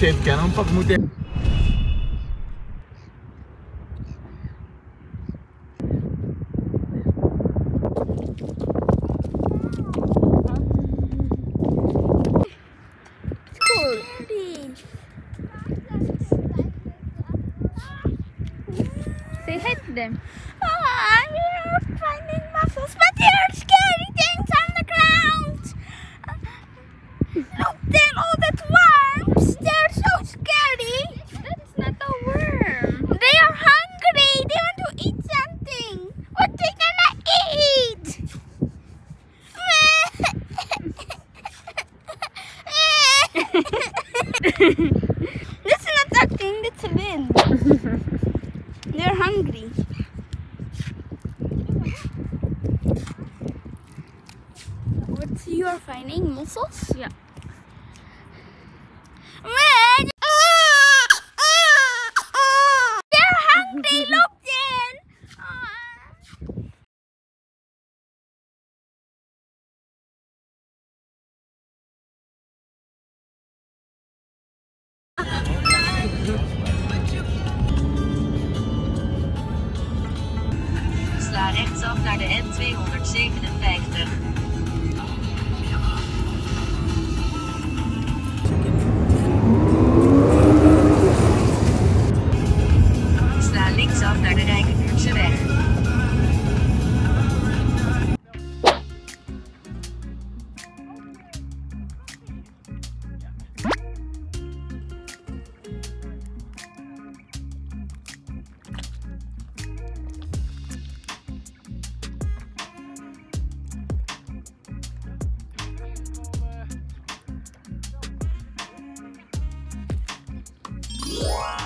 Cape Canaveral. Vamos fazer muito you are finding mussels? Yeah. Man! They're hungry, look then! Sla rechtsaf naar de N257. Yeah.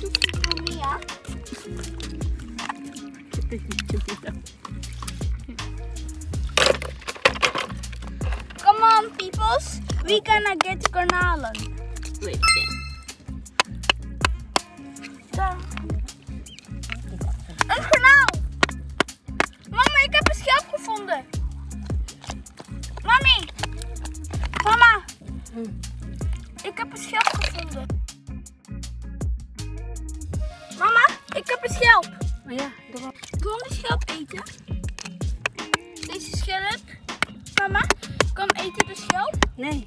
Come on, peoples. We gonna get garnalen. Wait, Daar. Een garnaal. Mama, ik heb een schelp gevonden. Mami. Mama. Ik heb een schelp gevonden. Oh ja, dat was... Schelp eten? Deze schelp. Mama, kan eten de schelp? Nee.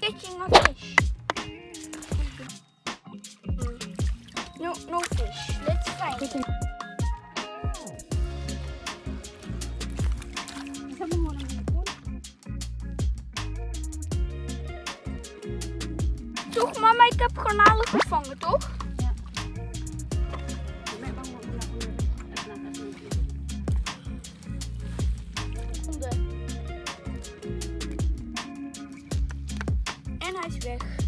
Catching a fish. No, no fish. Let's find. Garnalen gevangen, toch? Gevonden. En hij is weg.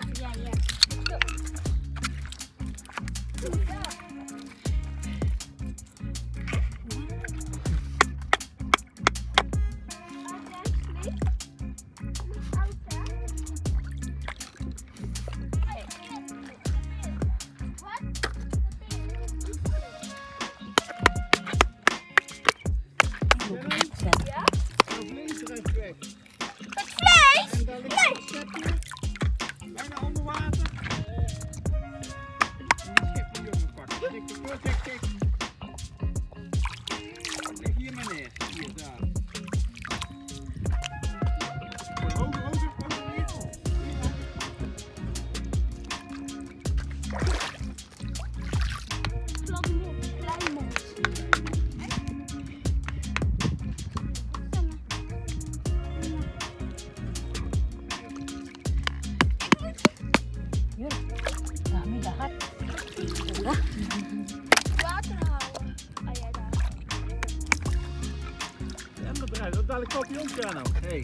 Eruit. Dat dadelijk kopje om, Tjano. Hé. Hey.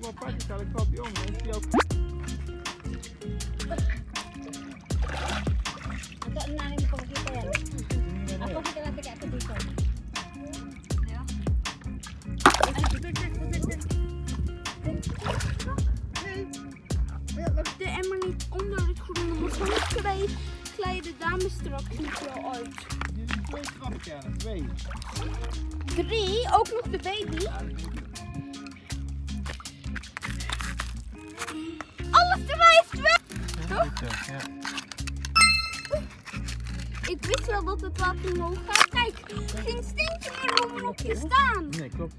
Wat pak ik dadelijk? Dan is die ook... Niet onder het groene want glijden- glijden de dames straks niet wel uit. Twee Tjano. Twee. Drie, ook nog de baby. Ja, Alles weg! Goed zo, ja. Ik wist wel dat het water omhoog gaat. Kijk, geen steentje meer om erop te staan. Nee, klopt.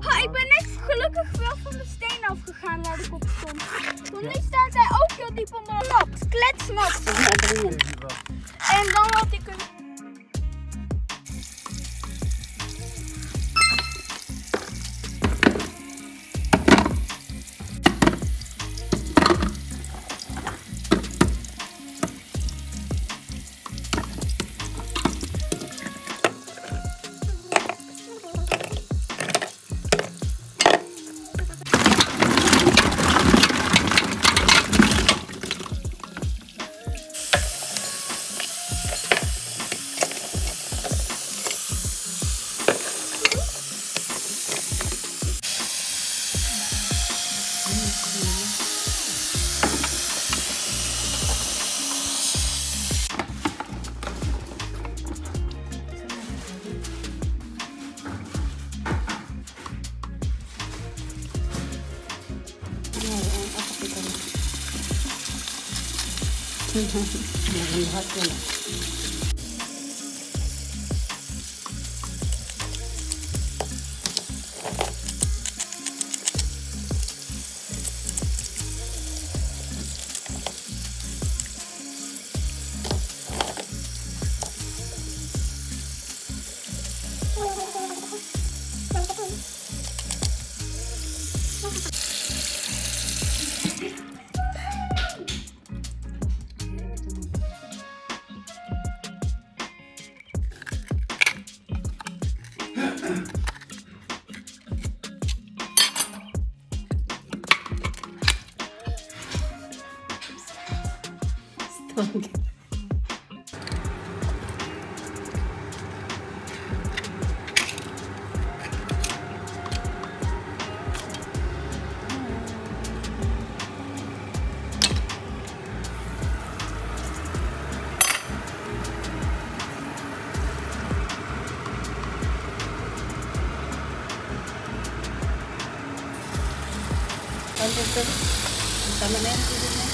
Ha, ik ben net gelukkig wel van de steen afgegaan waar ik op stond. Want nu staat hij ook heel diep onder de lat. Kletsnat. Wat. En dan had ik een... 哼哼哼，你你发现了。Sama na yan. sige na. Sama na yan. Ganda